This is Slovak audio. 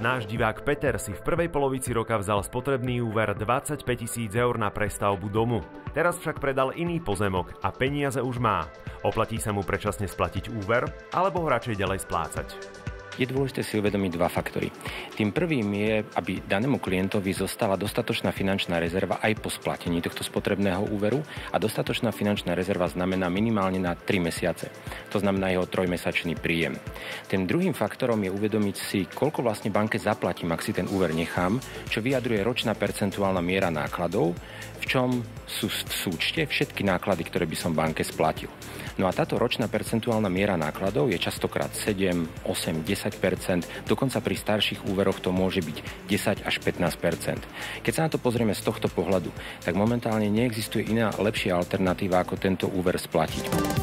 Náš divák Peter si v prvej polovici roka vzal spotrebný úver 25 tisíc eur na prestavbu domu. Teraz však predal iný pozemok a peniaze už má. Oplatí sa mu predčasne splatiť úver, alebo ho radšej ďalej splácať je dôležité si uvedomiť dva faktory. Tým prvým je, aby danému klientovi zostala dostatočná finančná rezerva aj po splatení tohto spotrebného úveru a dostatočná finančná rezerva znamená minimálne na 3 mesiace. To znamená jeho trojmesačný príjem. Ten druhým faktorom je uvedomiť si, koľko vlastne banke zaplatím, ak si ten úver nechám, čo vyjadruje ročná percentuálna miera nákladov, v čom sú v súčte všetky náklady, ktoré by som banke splatil. No a táto ročná percentuálna miera nákladov je častokrát 7, 8, 10 dokonca pri starších úveroch to môže byť 10 až 15 Keď sa na to pozrieme z tohto pohľadu, tak momentálne neexistuje iná lepšia alternatíva ako tento úver splatiť.